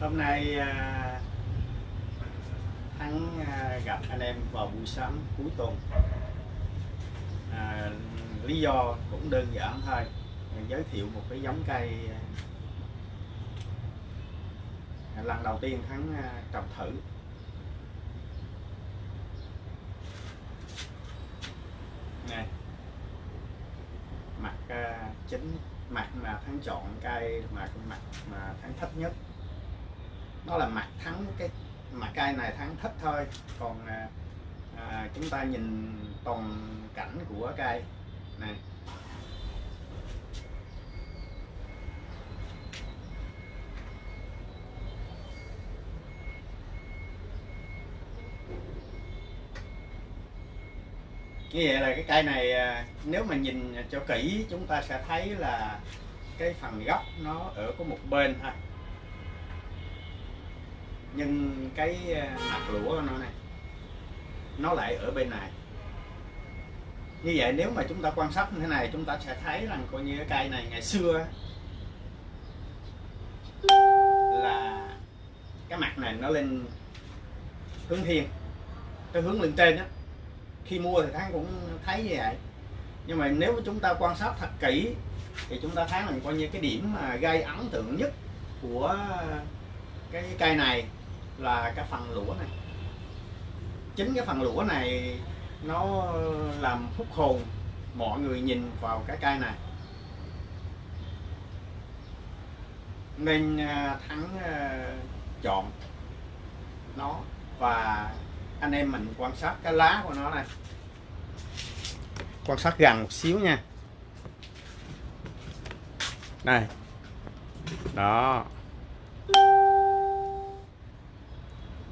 hôm nay à, thắng à, gặp anh em vào buổi sáng cuối tuần. À, lý do cũng đơn giản thôi. Giới thiệu một cái giống cây à, lần đầu tiên thắng trồng thử. Này mặt chính mặt mà thắng chọn cây mà mặt mà thắng thích nhất nó là mặt thắng cái mặt cây này thắng thích thôi. Còn à, à, chúng ta nhìn toàn cảnh của cây này. Như vậy là cái cây này à, nếu mà nhìn cho kỹ chúng ta sẽ thấy là cái phần gốc nó ở có một bên thôi nhưng cái à, mặt lũa của nó này, nó lại ở bên này. Như vậy nếu mà chúng ta quan sát như thế này, chúng ta sẽ thấy rằng coi như cái cây này ngày xưa là cái mặt này nó lên hướng thiên cái hướng lên trên đó khi mua thì tháng cũng thấy như vậy. Nhưng mà nếu chúng ta quan sát thật kỹ thì chúng ta thấy là coi như cái điểm mà gây ấn tượng nhất của cái cây này là cái phần lũa này. Chính cái phần lũa này nó làm hút hồn mọi người nhìn vào cái cây này. Nên à, thắng à, chọn nó và anh em mình quan sát cái lá của nó này. Quan sát gần một xíu nha. Đây. Đó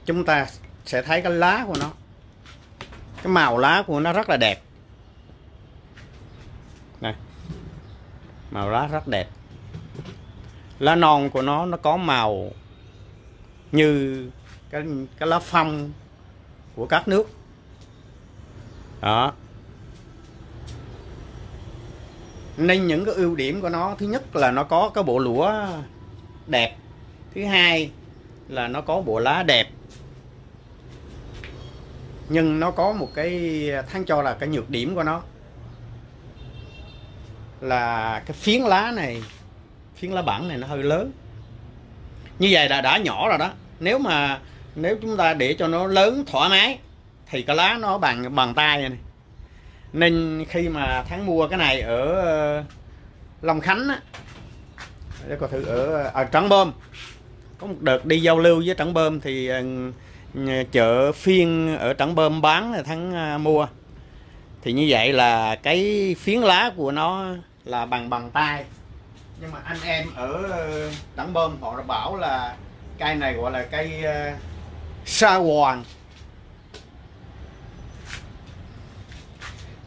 chúng ta sẽ thấy cái lá của nó. Cái màu lá của nó rất là đẹp. Này, màu lá rất đẹp. Lá non của nó nó có màu như cái cái lá phong của các nước. Đó. Nên những cái ưu điểm của nó, thứ nhất là nó có cái bộ lũa đẹp. Thứ hai là nó có bộ lá đẹp nhưng nó có một cái tháng cho là cái nhược điểm của nó. Là cái phiến lá này, phiến lá bản này nó hơi lớn. Như vậy là đã nhỏ rồi đó. Nếu mà, nếu chúng ta để cho nó lớn thoải mái, thì cái lá nó bằng bằng tay này. Nên khi mà tháng mua cái này ở ờ, Long Khánh á, để coi thử ở ờ, ở Trắng Bơm có một đợt đi giao lưu với Trắng Bơm thì ờ, Ờ, chợ phiên ở Trắng Bơm bán là tháng ờ, mua. Thì như vậy là cái phiến lá của nó là bằng bằng tay. Nhưng mà anh em ở ờ, Trắng Bơm họ đã bảo là cây này gọi là cây sa hoàng.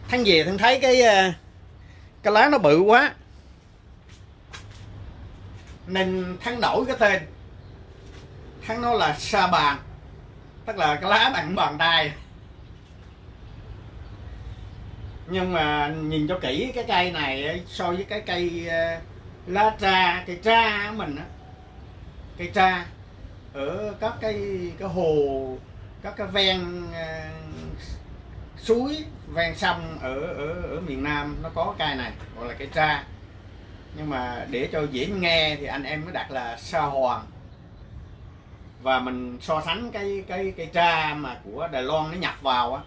Tháng về thằng thấy cái cái lá nó bự quá. Nên thắng đổi cái tên. Thắng nó là sa bàn tức là cái lá bằng bàn tay. Nhưng mà nhìn cho kỹ cái cây này, so với cái cây ờ, lá tra, cây tra của mình á. Cây tra ở các cái cái hồ các cái ven ờ, suối, ven sông ở ở ở miền Nam nó có cây này, gọi là cây tra. Nhưng mà để cho dễ nghe thì anh em mới đặt là sa hoàng và mình so sánh cái cái cây tra mà của Đài Loan nó nhập vào á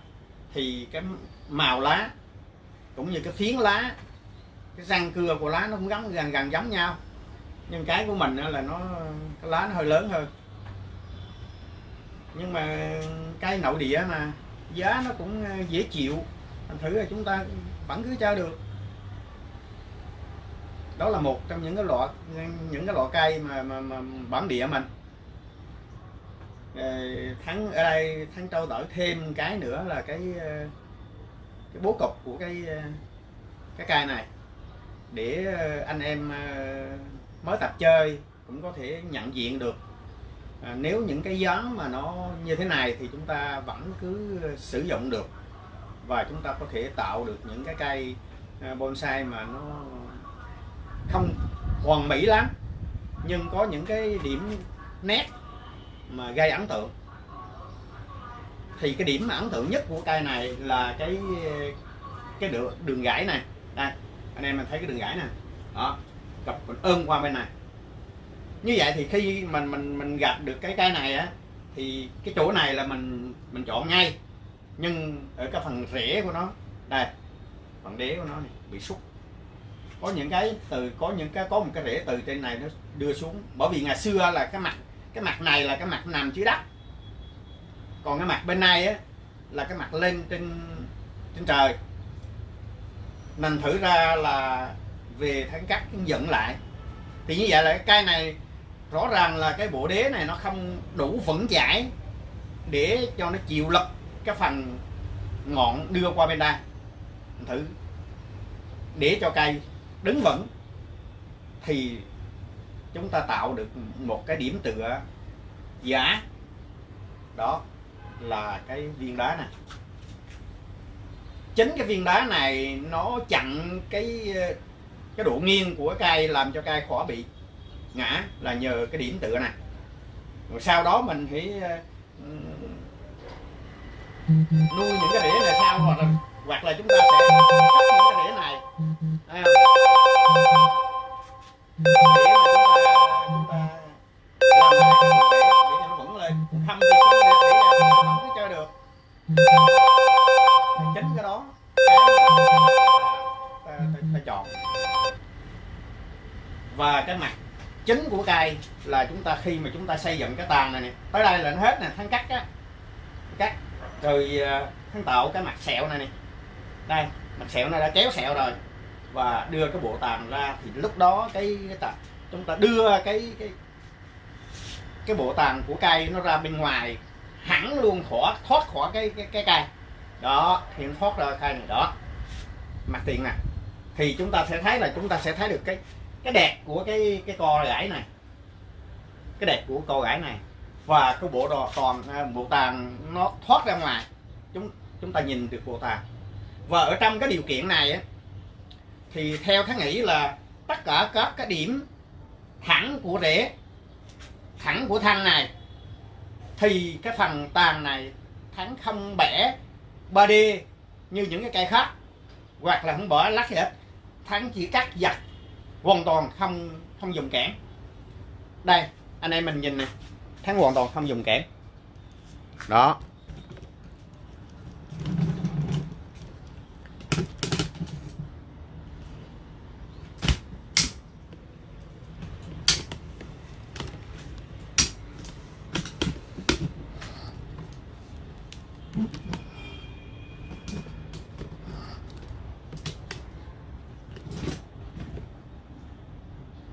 thì cái màu lá cũng như cái phiến lá cái răng cưa của lá nó cũng gắn gần gần giống nhau. Nhưng cái của mình là nó cái lá nó hơi lớn hơn. Nhưng mà cây nội địa mà giá nó cũng ờ, dễ chịu. Thành thử là chúng ta vẫn cứ chơi được. Đó là một trong những cái loại những cái loại cây mà, mà, mà bản địa mình. Ờ, thắng ở đây thắng trâu đổi thêm cái nữa là cái ờ, cái bố cục của cái ờ, cái cây này. Để anh em mới tập chơi cũng có thể nhận diện được. À, nếu những cái gió mà nó như thế này thì chúng ta vẫn cứ sử dụng được. Và chúng ta có thể tạo được những cái cây bonsai mà nó không hoàn mỹ lắm. Nhưng có những cái điểm nét mà gây ấn tượng. Thì cái điểm mà ấn tượng nhất của cây này là cái cái đường, đường gãy này. Đây anh em mình thấy cái đường gãy này đó gặp mình ôm qua bên này. Như vậy thì khi mình mình mình gặp được cái cây này á thì cái chỗ này là mình mình chọn ngay. Nhưng ở cái phần rễ của nó đây phần đế của nó này, bị xúc có những cái từ có những cái có một cái rễ từ trên này nó đưa xuống. Bởi vì ngày xưa là cái mặt cái mặt này là cái mặt nằm dưới đất. Còn cái mặt bên này á, là cái mặt lên trên trên trời. Mình thử ra là về tháng cắt dựng lại. Thì như vậy là cái cây này rõ ràng là cái bộ đế này nó không đủ vững chãi để cho nó chịu lực cái phần ngọn đưa qua bên đây. Thử. Để cho cây đứng vững, thì chúng ta tạo được một cái điểm tựa giả đó là cái viên đá này. Chính cái viên đá này nó chặn cái cái độ nghiêng của cây làm cho cây khỏi bị ngã là nhờ cái điểm tựa này. Rồi sau đó mình phải ờ, nuôi những cái đĩa này sao hoặc là hoặc là chúng ta sẽ cắt những cái đĩa này. Thấy không? đĩa chính cái đó ta, ta, ta chọn và cái mặt chính của cây là chúng ta khi mà chúng ta xây dựng cái tàn này nè tới đây là nó hết nè thắng cắt á. Cắt. Rồi à, thắng tạo cái mặt sẹo này nè. Đây mặt sẹo này đã kéo sẹo rồi. Và đưa cái bộ tàn ra thì lúc đó cái, cái tàn, chúng ta đưa cái cái cái bộ tàn của cây nó ra bên ngoài hẳn luôn khỏi thoát khỏi cái cái cái cây. Đó thì nó thoát ra cây này đó. Mặt tiền nè. Thì chúng ta sẽ thấy là chúng ta sẽ thấy được cái cái đẹp của cái cái co gãy này. Cái đẹp của co gãy này. Và cái bộ đồ toàn à, bộ tàn nó thoát ra ngoài. Chúng chúng ta nhìn được bộ tàn. Và ở trong cái điều kiện này ấy, thì theo thắng nghĩ là tất cả các cái điểm thẳng của rễ thẳng của thanh này, thì cái phần tàn này thắng không bẻ 3D như những cái cây khác, hoặc là không bỏ lắc gì hết, thắng chỉ cắt giặt hoàn toàn không không dùng kẽm. Đây, anh em mình nhìn này thắng hoàn toàn không dùng kẽm. Đó.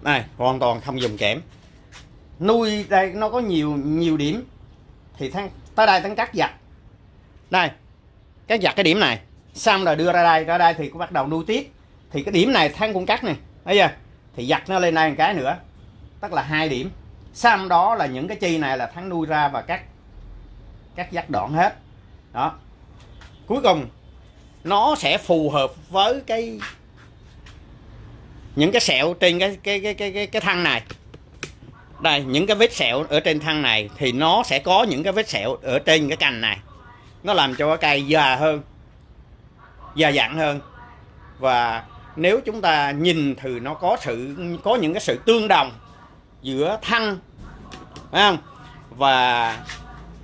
Này, hoàn toàn không dùng kẽm. Nuôi đây, nó có nhiều nhiều điểm. Thì thang tới đây thằng cắt giặt. Đây cắt giặt cái điểm này. Xong rồi đưa ra đây ra đây thì cũng bắt đầu nuôi tiếp. Thì cái điểm này thằng cũng cắt này bây giờ thì giặt nó lên đây một cái nữa, tức là hai điểm. Xong đó là những cái chi này là thắng nuôi ra và cắt cắt dắt đoạn hết. Đó. Cuối cùng, nó sẽ phù hợp với cái những cái sẹo trên cái cái cái cái cái, cái thân này. Đây những cái vết sẹo ở trên thân này thì nó sẽ có những cái vết sẹo ở trên cái cành này. Nó làm cho cái cây già hơn già dặn hơn. Và nếu chúng ta nhìn thì nó có sự có những cái sự tương đồng giữa thân phải không? Và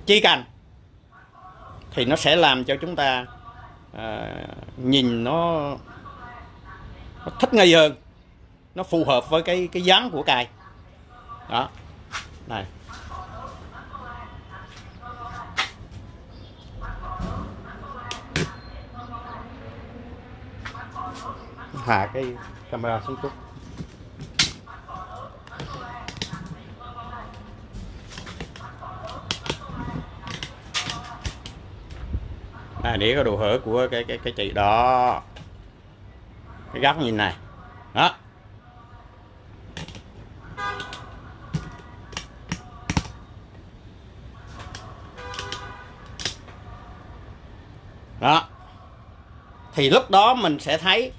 chi cành. Thì nó sẽ làm cho chúng ta à, nhìn nó, nó thích nghi hơn nó phù hợp với cái cái dáng của cài. Đó. Này. Hạ cái camera xuống chút. À, để có đồ hở của cái cái cái chị đó. Cái góc nhìn này đó đó. Thì lúc đó mình sẽ thấy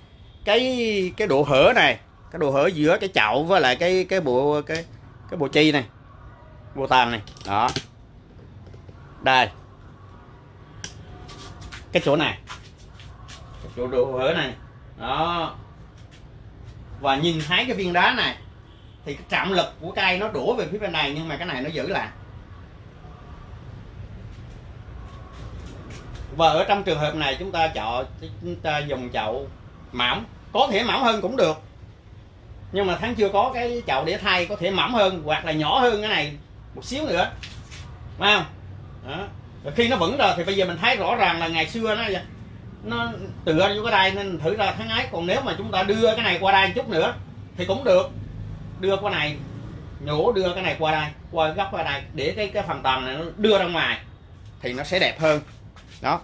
cái cái độ hở này, cái độ hở giữa cái chậu với lại cái cái bộ, cái cái bộ chi này, bộ tàn này. Đó. Đây. Cái chỗ này. Cái chỗ độ hở này. Đó. Và nhìn thấy cái viên đá này, thì cái trọng lực của cây nó đổ về phía bên này, nhưng mà cái này nó giữ lại. Và ở trong trường hợp này chúng ta chọn chúng ta dùng chậu mỏng có thể mỏng hơn cũng được. Nhưng mà tháng chưa có cái chậu để thay, có thể mỏng hơn hoặc là nhỏ hơn cái này một xíu nữa. Phải không? Đó. Rồi khi nó vững rồi thì bây giờ mình thấy rõ ràng là ngày xưa nó nó tựa vô cái đây nên thử ra tháng ấy. Còn nếu mà chúng ta đưa cái này qua đây chút nữa thì cũng được. Đưa qua này, nhổ đưa cái này qua đây qua góc qua đây để cái cái phần tầm này nó đưa ra ngoài thì nó sẽ đẹp hơn. Đó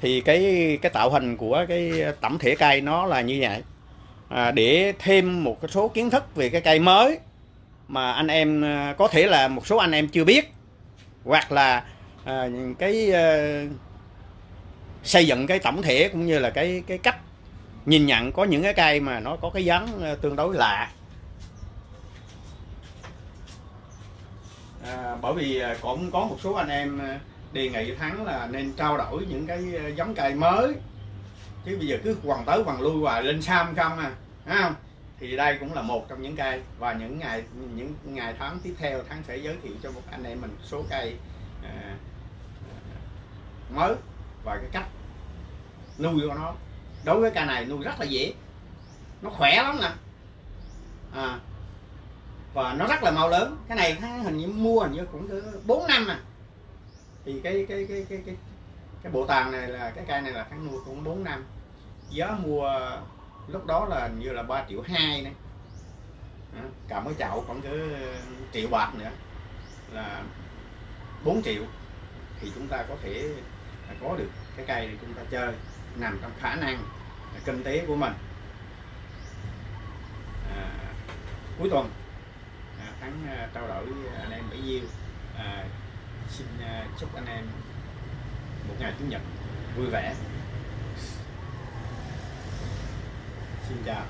thì cái cái tạo hình của cái tổng thể cây nó là như vậy. À, để thêm một số kiến thức về cái cây mới mà anh em à, có thể là một số anh em chưa biết hoặc là à, cái à, xây dựng cái tổng thể cũng như là cái cái cách nhìn nhận có những cái cây mà nó có cái dáng à, tương đối lạ. À, bởi vì à, cũng có một số anh em đề nghị thắng là nên trao đổi những cái ờ, giống cây mới. Chứ bây giờ cứ quằn tới quằn lui hoài lên sam không à Thấy không? Thì đây cũng là một trong những cây. Và những ngày những ngày tháng tiếp theo thắng sẽ giới thiệu cho một anh em mình số cây à, mới và cái cách nuôi của nó. Đối với cây này nuôi rất là dễ. Nó khỏe lắm nè. À, và nó rất là mau lớn. Cái này hình như mua hình như cũng bốn năm à thì cái cái cái cái cái cái bộ tàng này là cái cây này là tháng nuôi cũng 4 năm. Giá mua lúc đó là như là 3 triệu hai này. Cả mấy chậu còn cứ ừ, triệu bạc nữa. Là 4 triệu. Thì chúng ta có thể có được cái cây để chúng ta chơi. Nằm trong khả năng kinh tế của mình. À, cuối tuần à, thắng à, trao đổi à, anh em bấy nhiêu xin à, chúc anh em một ngày chủ nhật vui vẻ. Xin chào.